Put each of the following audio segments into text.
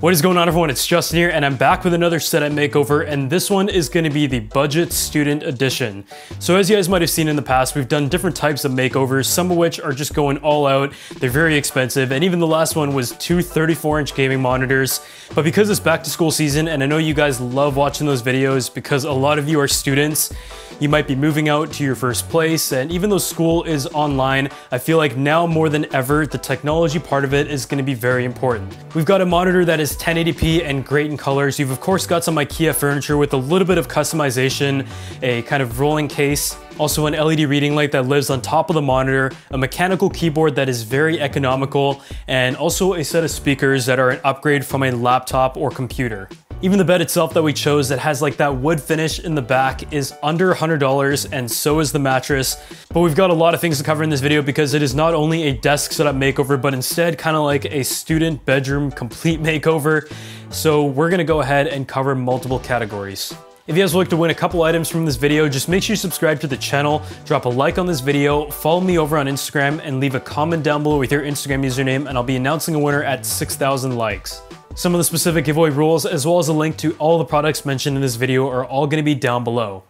What is going on everyone? It's Justin here and I'm back with another setup makeover and this one is going to be the budget student edition. So as you guys might have seen in the past, we've done different types of makeovers, some of which are just going all out. They're very expensive and even the last one was two 34 inch gaming monitors. But because it's back to school season and I know you guys love watching those videos because a lot of you are students, you might be moving out to your first place and even though school is online, I feel like now more than ever, the technology part of it is going to be very important. We've got a monitor that is is 1080p and great in colors. You've of course got some IKEA furniture with a little bit of customization, a kind of rolling case, also an LED reading light that lives on top of the monitor, a mechanical keyboard that is very economical, and also a set of speakers that are an upgrade from a laptop or computer. Even the bed itself that we chose that has like that wood finish in the back is under $100 and so is the mattress. But we've got a lot of things to cover in this video because it is not only a desk setup makeover, but instead kind of like a student bedroom complete makeover. So we're gonna go ahead and cover multiple categories. If you guys would like to win a couple items from this video, just make sure you subscribe to the channel, drop a like on this video, follow me over on Instagram, and leave a comment down below with your Instagram username, and I'll be announcing a winner at 6,000 likes. Some of the specific giveaway rules, as well as a link to all the products mentioned in this video are all going to be down below.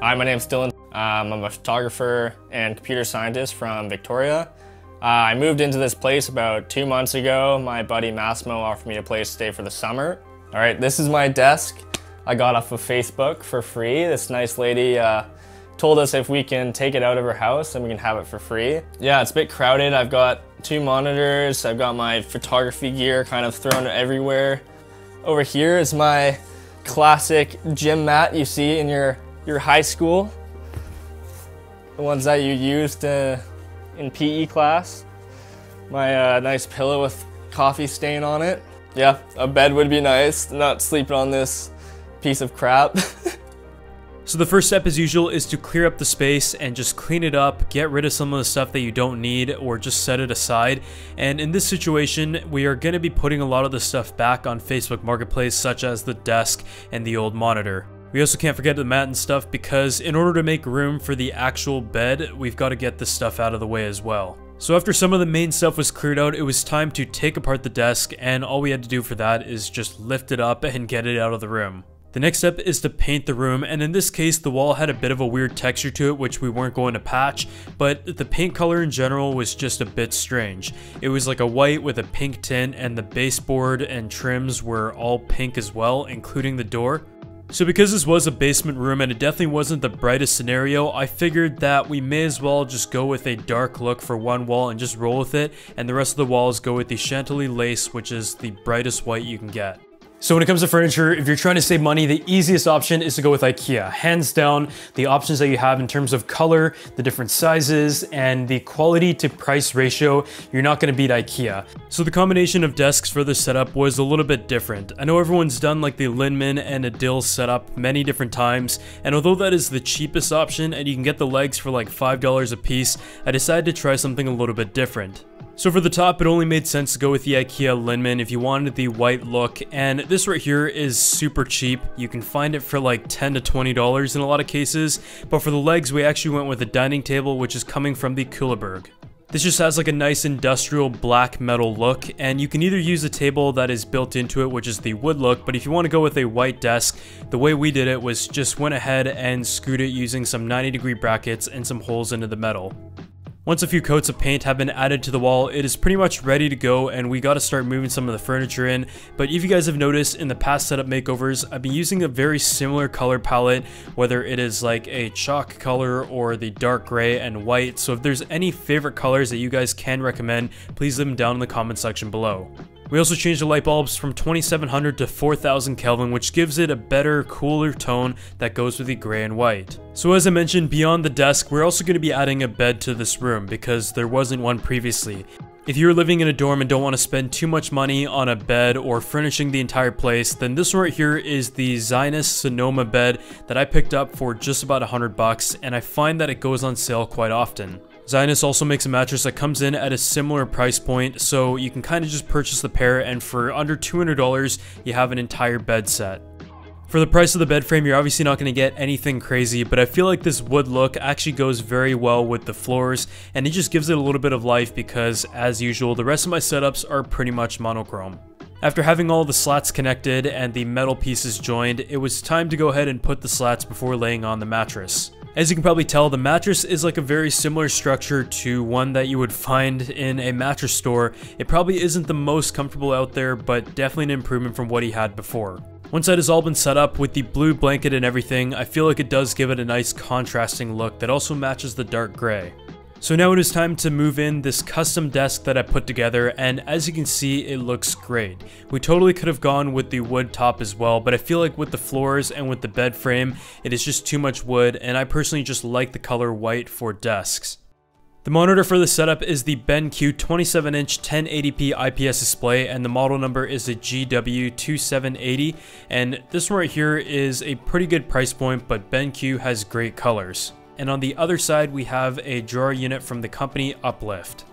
Hi, my name is Dylan. Um, I'm a photographer and computer scientist from Victoria. Uh, I moved into this place about two months ago. My buddy Massimo offered me a place to stay for the summer. All right, this is my desk. I got off of Facebook for free. This nice lady uh, told us if we can take it out of her house and we can have it for free. Yeah, it's a bit crowded. I've got two monitors. I've got my photography gear kind of thrown everywhere. Over here is my classic gym mat you see in your, your high school. The ones that you used to in PE class. My uh, nice pillow with coffee stain on it. Yeah, a bed would be nice, not sleeping on this piece of crap. So the first step as usual is to clear up the space and just clean it up, get rid of some of the stuff that you don't need or just set it aside. And in this situation, we are going to be putting a lot of the stuff back on Facebook Marketplace such as the desk and the old monitor. We also can't forget the mat and stuff because in order to make room for the actual bed, we've got to get this stuff out of the way as well. So after some of the main stuff was cleared out, it was time to take apart the desk and all we had to do for that is just lift it up and get it out of the room. The next step is to paint the room, and in this case, the wall had a bit of a weird texture to it, which we weren't going to patch, but the paint color in general was just a bit strange. It was like a white with a pink tint, and the baseboard and trims were all pink as well, including the door. So because this was a basement room and it definitely wasn't the brightest scenario, I figured that we may as well just go with a dark look for one wall and just roll with it, and the rest of the walls go with the Chantilly lace, which is the brightest white you can get. So when it comes to furniture, if you're trying to save money, the easiest option is to go with IKEA. Hands down, the options that you have in terms of color, the different sizes, and the quality to price ratio, you're not gonna beat IKEA. So the combination of desks for this setup was a little bit different. I know everyone's done like the Linnmon and Adil setup many different times, and although that is the cheapest option and you can get the legs for like $5 a piece, I decided to try something a little bit different. So for the top, it only made sense to go with the IKEA Linnmon if you wanted the white look, and this right here is super cheap. You can find it for like 10 to $20 in a lot of cases, but for the legs, we actually went with a dining table, which is coming from the Kullaberg. This just has like a nice industrial black metal look, and you can either use a table that is built into it, which is the wood look, but if you want to go with a white desk, the way we did it was just went ahead and screwed it using some 90 degree brackets and some holes into the metal. Once a few coats of paint have been added to the wall, it is pretty much ready to go and we got to start moving some of the furniture in. But if you guys have noticed in the past setup makeovers, I've been using a very similar color palette, whether it is like a chalk color or the dark gray and white. So if there's any favorite colors that you guys can recommend, please leave them down in the comment section below. We also changed the light bulbs from 2700 to 4000 Kelvin, which gives it a better, cooler tone that goes with the gray and white. So as I mentioned, beyond the desk, we're also going to be adding a bed to this room because there wasn't one previously. If you're living in a dorm and don't want to spend too much money on a bed or furnishing the entire place, then this one right here is the Zinus Sonoma bed that I picked up for just about 100 bucks and I find that it goes on sale quite often. Zinus also makes a mattress that comes in at a similar price point, so you can kind of just purchase the pair and for under $200 you have an entire bed set. For the price of the bed frame, you're obviously not going to get anything crazy, but I feel like this wood look actually goes very well with the floors, and it just gives it a little bit of life because, as usual, the rest of my setups are pretty much monochrome. After having all the slats connected and the metal pieces joined, it was time to go ahead and put the slats before laying on the mattress. As you can probably tell, the mattress is like a very similar structure to one that you would find in a mattress store. It probably isn't the most comfortable out there, but definitely an improvement from what he had before. Once that has all been set up with the blue blanket and everything, I feel like it does give it a nice contrasting look that also matches the dark gray. So now it is time to move in this custom desk that I put together and as you can see it looks great. We totally could have gone with the wood top as well but I feel like with the floors and with the bed frame it is just too much wood and I personally just like the color white for desks. The monitor for the setup is the BenQ 27-inch 1080p IPS display and the model number is a GW2780 and this one right here is a pretty good price point but BenQ has great colors. And on the other side we have a drawer unit from the company Uplift.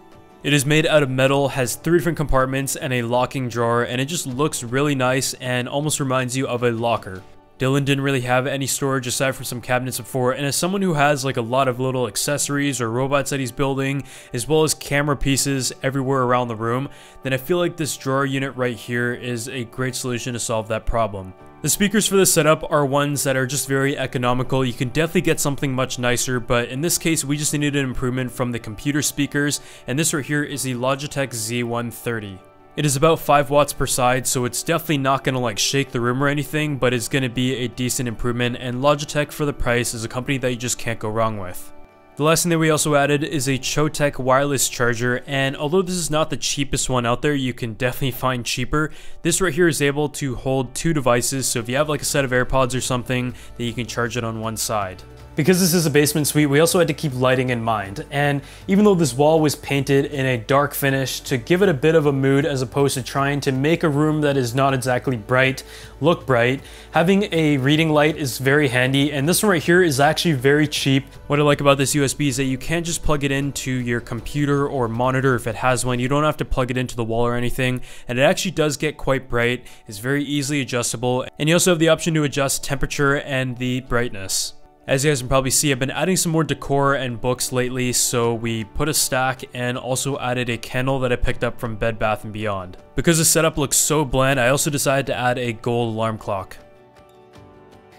It is made out of metal, has three different compartments and a locking drawer and it just looks really nice and almost reminds you of a locker. Dylan didn't really have any storage aside from some cabinets before, and as someone who has like a lot of little accessories or robots that he's building, as well as camera pieces everywhere around the room, then I feel like this drawer unit right here is a great solution to solve that problem. The speakers for this setup are ones that are just very economical. You can definitely get something much nicer, but in this case, we just needed an improvement from the computer speakers, and this right here is the Logitech Z130. It is about 5 watts per side, so it's definitely not going to like shake the room or anything, but it's going to be a decent improvement, and Logitech for the price is a company that you just can't go wrong with. The last thing that we also added is a Choetech wireless charger, and although this is not the cheapest one out there, you can definitely find cheaper. This right here is able to hold two devices, so if you have like a set of AirPods or something, then you can charge it on one side. Because this is a basement suite, we also had to keep lighting in mind, and even though this wall was painted in a dark finish to give it a bit of a mood as opposed to trying to make a room that is not exactly bright look bright, having a reading light is very handy, and this one right here is actually very cheap. What I like about this USB is that you can't just plug it into your computer or monitor if it has one, you don't have to plug it into the wall or anything, and it actually does get quite bright, it's very easily adjustable, and you also have the option to adjust temperature and the brightness. As you guys can probably see, I've been adding some more decor and books lately, so we put a stack and also added a candle that I picked up from Bed Bath & Beyond. Because the setup looks so bland, I also decided to add a gold alarm clock.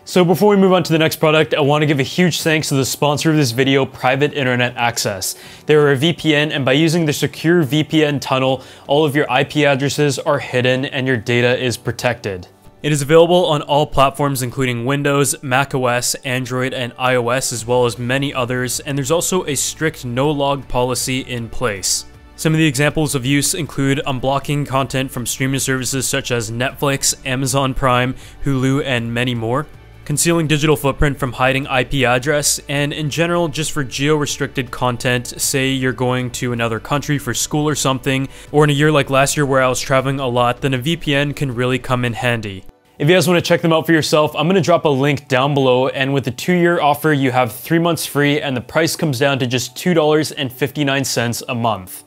So before we move on to the next product, I want to give a huge thanks to the sponsor of this video, Private Internet Access. They are a VPN, and by using the secure VPN tunnel, all of your IP addresses are hidden and your data is protected. It is available on all platforms including Windows, macOS, Android, and iOS as well as many others, and there's also a strict no-log policy in place. Some of the examples of use include unblocking content from streaming services such as Netflix, Amazon Prime, Hulu, and many more, concealing digital footprint from hiding IP address, and in general just for geo-restricted content, say you're going to another country for school or something, or in a year like last year where I was traveling a lot, then a VPN can really come in handy. If you guys want to check them out for yourself, I'm going to drop a link down below. And with the two year offer, you have three months free and the price comes down to just $2.59 a month.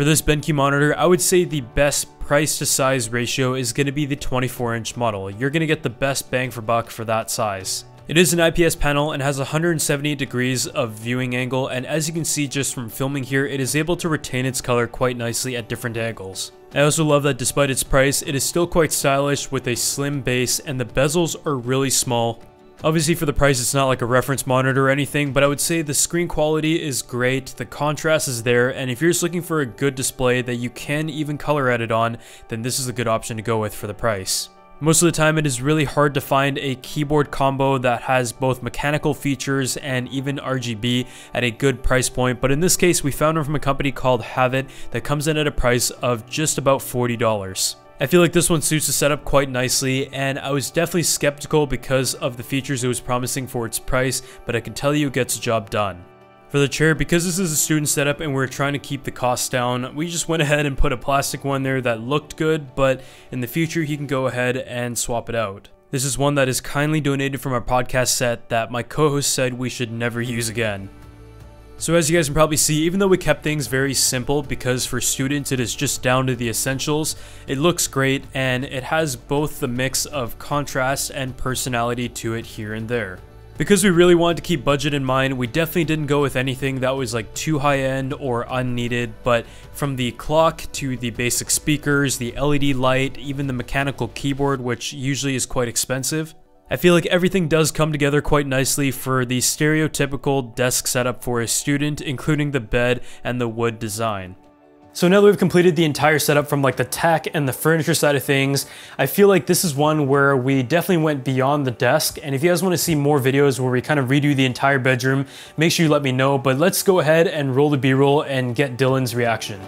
For this BenQ monitor, I would say the best price to size ratio is going to be the 24 inch model. You're going to get the best bang for buck for that size. It is an IPS panel and has 170 degrees of viewing angle and as you can see just from filming here, it is able to retain its color quite nicely at different angles. I also love that despite its price, it is still quite stylish with a slim base and the bezels are really small. Obviously for the price it's not like a reference monitor or anything, but I would say the screen quality is great, the contrast is there, and if you're just looking for a good display that you can even color edit on, then this is a good option to go with for the price. Most of the time it is really hard to find a keyboard combo that has both mechanical features and even RGB at a good price point, but in this case we found one from a company called Havit that comes in at a price of just about $40. I feel like this one suits the setup quite nicely, and I was definitely skeptical because of the features it was promising for its price, but I can tell you it gets the job done. For the chair, because this is a student setup and we're trying to keep the costs down, we just went ahead and put a plastic one there that looked good, but in the future he can go ahead and swap it out. This is one that is kindly donated from our podcast set that my co-host said we should never use again. So as you guys can probably see, even though we kept things very simple because for students it is just down to the essentials, it looks great and it has both the mix of contrast and personality to it here and there. Because we really wanted to keep budget in mind, we definitely didn't go with anything that was like too high end or unneeded, but from the clock to the basic speakers, the LED light, even the mechanical keyboard, which usually is quite expensive, I feel like everything does come together quite nicely for the stereotypical desk setup for a student, including the bed and the wood design. So now that we've completed the entire setup from like the tech and the furniture side of things, I feel like this is one where we definitely went beyond the desk. And if you guys want to see more videos where we kind of redo the entire bedroom, make sure you let me know. But let's go ahead and roll the B-roll and get Dylan's reaction.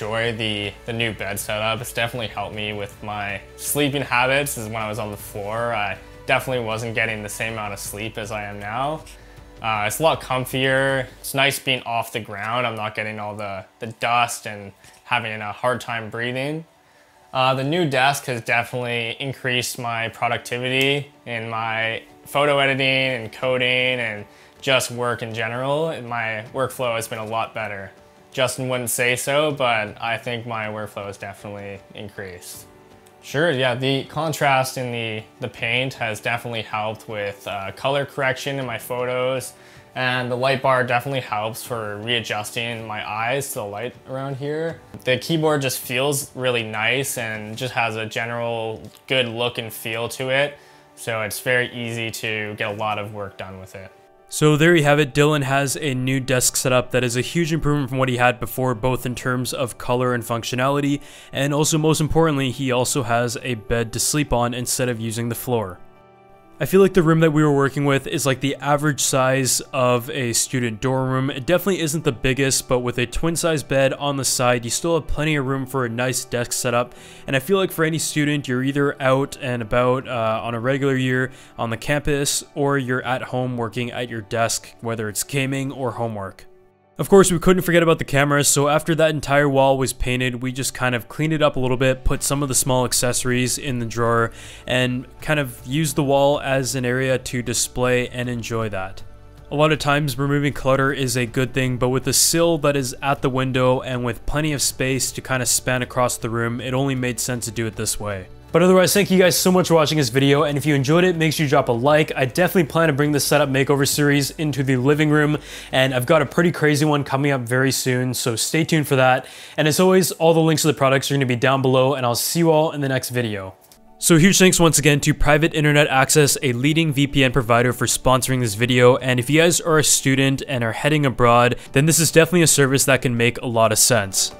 Enjoy the, the new bed setup. It's definitely helped me with my sleeping habits as when I was on the floor. I definitely wasn't getting the same amount of sleep as I am now. Uh, it's a lot comfier. It's nice being off the ground. I'm not getting all the, the dust and having a hard time breathing. Uh, the new desk has definitely increased my productivity in my photo editing and coding and just work in general. My workflow has been a lot better. Justin wouldn't say so, but I think my workflow has definitely increased. Sure, yeah, the contrast in the, the paint has definitely helped with uh, color correction in my photos, and the light bar definitely helps for readjusting my eyes to the light around here. The keyboard just feels really nice and just has a general good look and feel to it, so it's very easy to get a lot of work done with it. So there you have it, Dylan has a new desk setup that is a huge improvement from what he had before, both in terms of color and functionality, and also most importantly, he also has a bed to sleep on instead of using the floor. I feel like the room that we were working with is like the average size of a student dorm room. It definitely isn't the biggest, but with a twin size bed on the side, you still have plenty of room for a nice desk setup. And I feel like for any student, you're either out and about uh, on a regular year on the campus, or you're at home working at your desk, whether it's gaming or homework. Of course, we couldn't forget about the cameras, so after that entire wall was painted, we just kind of cleaned it up a little bit, put some of the small accessories in the drawer, and kind of used the wall as an area to display and enjoy that. A lot of times removing clutter is a good thing, but with the sill that is at the window and with plenty of space to kind of span across the room, it only made sense to do it this way. But otherwise, thank you guys so much for watching this video, and if you enjoyed it, make sure you drop a like. I definitely plan to bring this setup makeover series into the living room, and I've got a pretty crazy one coming up very soon, so stay tuned for that. And as always, all the links to the products are going to be down below, and I'll see you all in the next video. So huge thanks once again to Private Internet Access, a leading VPN provider for sponsoring this video, and if you guys are a student and are heading abroad, then this is definitely a service that can make a lot of sense.